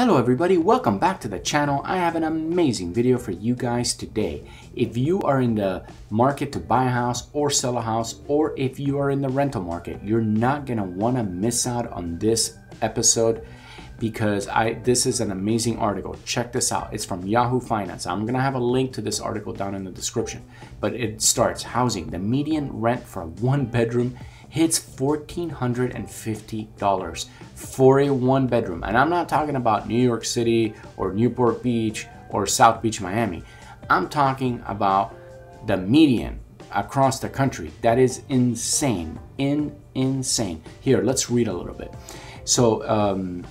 Hello everybody, welcome back to the channel. I have an amazing video for you guys today. If you are in the market to buy a house or sell a house, or if you are in the rental market, you're not gonna wanna miss out on this episode because I this is an amazing article. Check this out. It's from Yahoo Finance. I'm gonna have a link to this article down in the description. But it starts housing. The median rent for a one bedroom hits $1,450 for a one bedroom. And I'm not talking about New York City or Newport Beach or South Beach, Miami. I'm talking about the median across the country. That is insane. In insane. Here, let's read a little bit. So, um,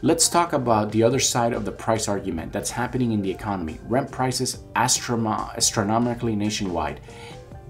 Let's talk about the other side of the price argument that's happening in the economy. Rent prices astronomically nationwide.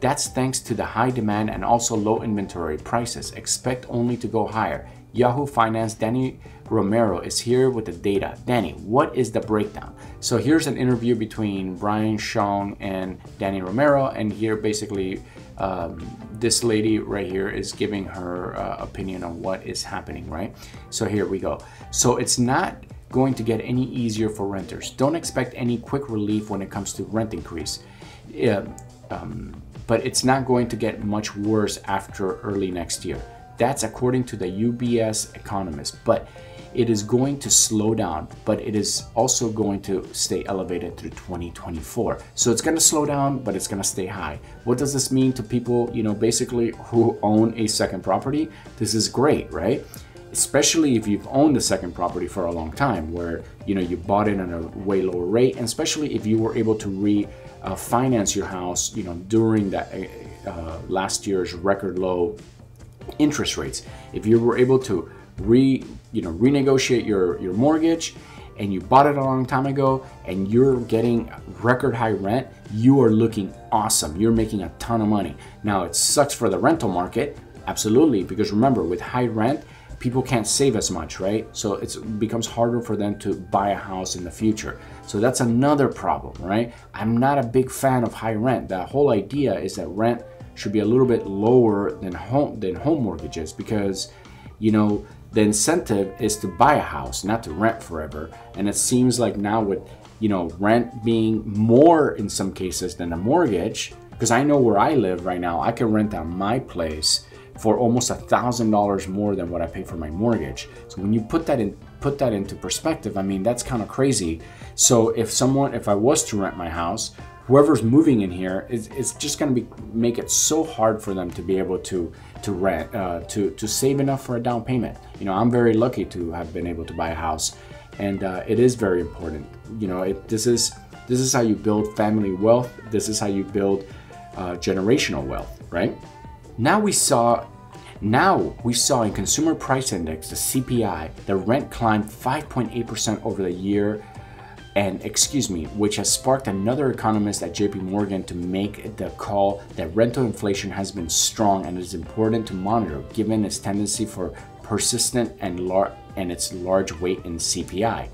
That's thanks to the high demand and also low inventory prices. Expect only to go higher. Yahoo Finance Dani Romero is here with the data. Dani, what is the breakdown? So here's an interview between Brian Cheung and Dani Romero, and here basically um, this lady right here is giving her uh, opinion on what is happening, right? So here we go. So it's not going to get any easier for renters. Don't expect any quick relief when it comes to rent increase. Yeah, um, but it's not going to get much worse after early next year. That's according to the UBS economist, but it is going to slow down, but it is also going to stay elevated through 2024. So it's going to slow down, but it's going to stay high. What does this mean to people, you know, basically who own a second property? This is great, right? especially if you've owned a second property for a long time where you know you bought it at a way lower rate and especially if you were able to refinance uh, finance your house you know during that uh, uh, last year's record low interest rates. If you were able to re you know renegotiate your your mortgage and you bought it a long time ago and you're getting record high rent you are looking awesome. You're making a ton of money. Now it sucks for the rental market absolutely because remember with high rent people can't save as much, right? So it becomes harder for them to buy a house in the future. So that's another problem, right? I'm not a big fan of high rent. The whole idea is that rent should be a little bit lower than home than home mortgages because you know the incentive is to buy a house, not to rent forever. And it seems like now with you know rent being more in some cases than a mortgage, because I know where I live right now, I can rent out my place for almost a thousand dollars more than what I pay for my mortgage. So when you put that in put that into perspective, I mean that's kind of crazy. So if someone if I was to rent my house, whoever's moving in here is it's just going to be make it so hard for them to be able to to rent uh, to to save enough for a down payment. You know, I'm very lucky to have been able to buy a house, and uh, it is very important. You know, it, this is this is how you build family wealth. This is how you build uh, generational wealth, right? Now we saw now we saw in consumer price index, the CPI, the rent climbed 5.8% over the year and excuse me, which has sparked another economist at JP Morgan to make the call that rental inflation has been strong and is important to monitor given its tendency for persistent and, lar- and its large weight in CPI.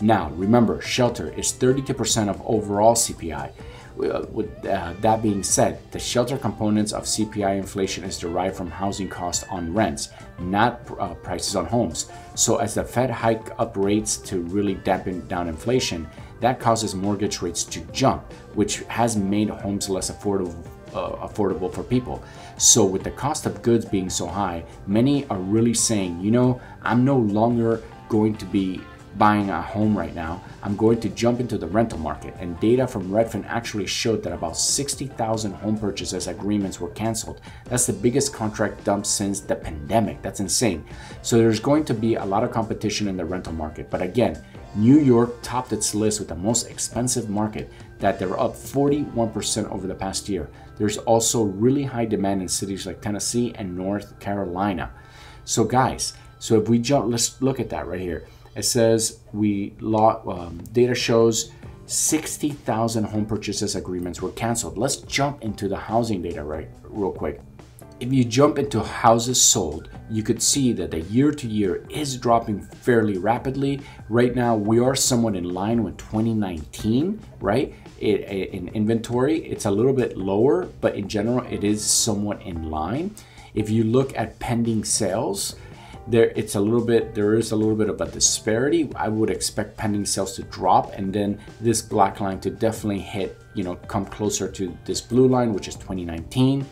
Now, remember, shelter is 32% of overall CPI. With uh, that being said, the shelter components of CPI inflation is derived from housing costs on rents, not uh, prices on homes. So, as the Fed hike up rates to really dampen down inflation, that causes mortgage rates to jump, which has made homes less affordable. Uh, affordable for people. So, with the cost of goods being so high, many are really saying, you know, I'm no longer going to be buying a home right now, I'm going to jump into the rental market. And data from Redfin actually showed that about 60,000 home purchases agreements were canceled. That's the biggest contract dump since the pandemic. That's insane. So there's going to be a lot of competition in the rental market. But again, New York topped its list with the most expensive market that they're up 41% over the past year. There's also really high demand in cities like Tennessee and North Carolina. So guys, so if we jump, let's look at that right here. It says we um, data shows 60,000 home purchases agreements were canceled. Let's jump into the housing data right real quick. If you jump into houses sold, you could see that the year to year is dropping fairly rapidly. Right now, we are somewhat in line with 2019, right? It, in inventory, it's a little bit lower, but in general, it is somewhat in line. If you look at pending sales, there it's a little bit there is a little bit of a disparity. I would expect pending sales to drop and then this black line to definitely hit you know come closer to this blue line which is 2019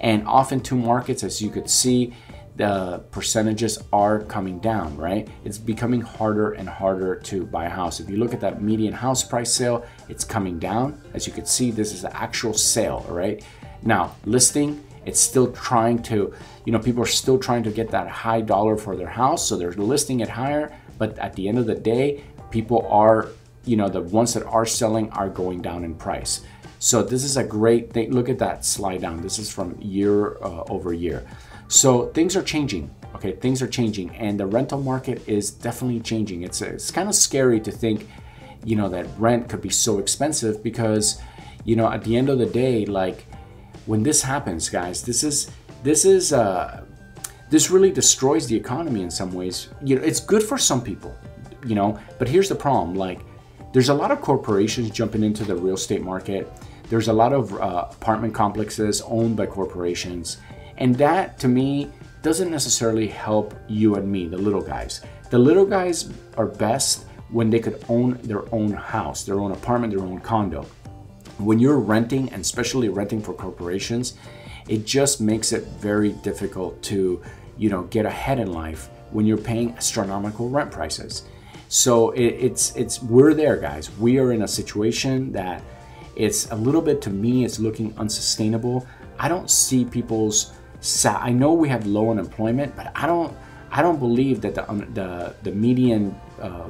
and often two markets as you could see the percentages are coming down right? It's becoming harder and harder to buy a house. If you look at that median house price sale it's coming down. As you can see this is the actual sale right? Now listing it's still trying to, you know, people are still trying to get that high dollar for their house. So they're listing it higher. But at the end of the day, people are, you know, the ones that are selling are going down in price. So this is a great thing. Look at that slide down. This is from year uh, over year. So things are changing. Okay, things are changing, and the rental market is definitely changing. It's it's kind of scary to think, you know, that rent could be so expensive because, you know, at the end of the day, like when this happens, guys, this is this is uh, this really destroys the economy in some ways. You know, it's good for some people, you know, but here's the problem: like, there's a lot of corporations jumping into the real estate market. There's a lot of uh, apartment complexes owned by corporations, and that to me doesn't necessarily help you and me, the little guys. The little guys are best when they could own their own house, their own apartment, their own condo when you're renting and especially renting for corporations it just makes it very difficult to you know get ahead in life when you're paying astronomical rent prices. So it, it's it's we're there guys. We are in a situation that it's a little bit to me it's looking unsustainable. I don't see people's i know we have low unemployment but i don't i don't believe that the the, the median uh,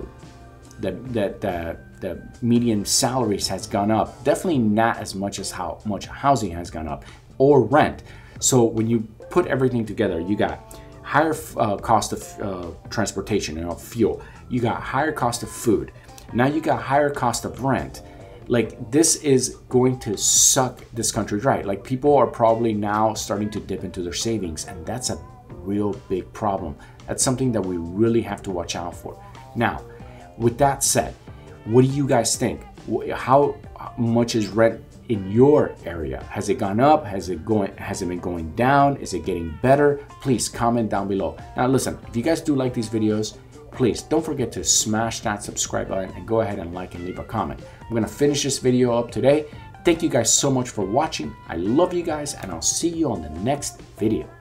that that the, the median salaries has gone up. Definitely not as much as how much housing has gone up or rent. So when you put everything together, you got higher uh, cost of uh, transportation, you know, fuel. You got higher cost of food. Now you got higher cost of rent. Like this is going to suck this country dry. Like people are probably now starting to dip into their savings, and that's a real big problem. That's something that we really have to watch out for. Now, with that said, what do you guys think? How much is rent in your area? Has it gone up? Has it going has it been going down? Is it getting better? Please comment down below. Now listen, if you guys do like these videos, please don't forget to smash that subscribe button and go ahead and like and leave a comment. I'm gonna finish this video up today. Thank you guys so much for watching. I love you guys and I'll see you on the next video.